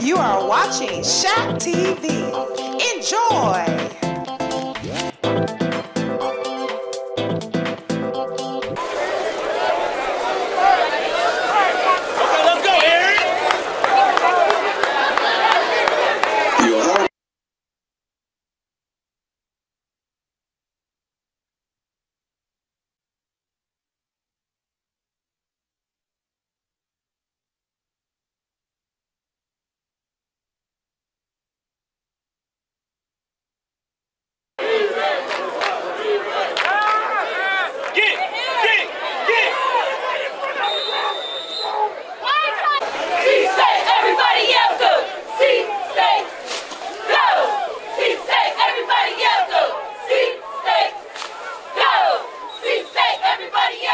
You are watching Shaq TV. Enjoy. everybody